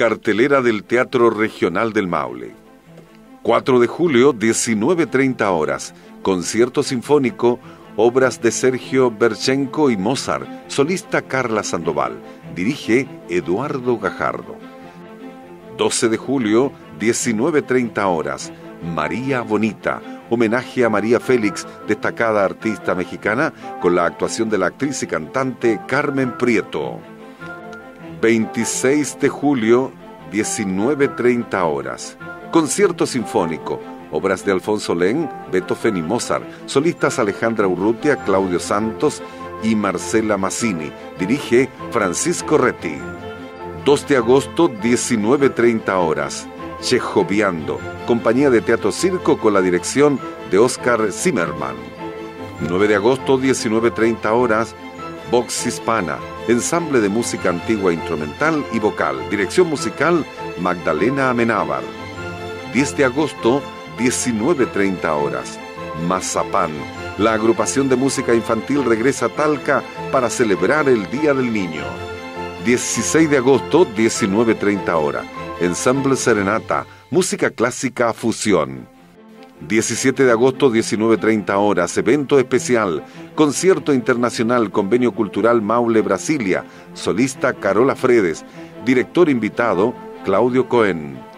Cartelera del Teatro Regional del Maule. 4 de julio, 19.30 horas. Concierto sinfónico, obras de Sergio Berchenko y Mozart. Solista Carla Sandoval. Dirige Eduardo Gajardo. 12 de julio, 19.30 horas. María Bonita. Homenaje a María Félix, destacada artista mexicana, con la actuación de la actriz y cantante Carmen Prieto. 26 de julio, 19.30 horas. Concierto sinfónico. Obras de Alfonso Len, Beethoven y Mozart. Solistas Alejandra Urrutia, Claudio Santos y Marcela Massini. Dirige Francisco Retti. 2 de agosto, 19.30 horas. Chejoviando, compañía de teatro circo con la dirección de Oscar Zimmerman. 9 de agosto, 19.30 horas, Vox Hispana, ensamble de música antigua instrumental y vocal, dirección musical Magdalena Amenábar. 10 de agosto, 19.30 horas, Mazapán, la agrupación de música infantil regresa a Talca para celebrar el Día del Niño. 16 de agosto, 19.30 horas, Ensamble Serenata, música clásica fusión. 17 de agosto, 19.30 horas, evento especial, concierto internacional, convenio cultural Maule Brasilia, solista Carola Fredes, director invitado Claudio Cohen.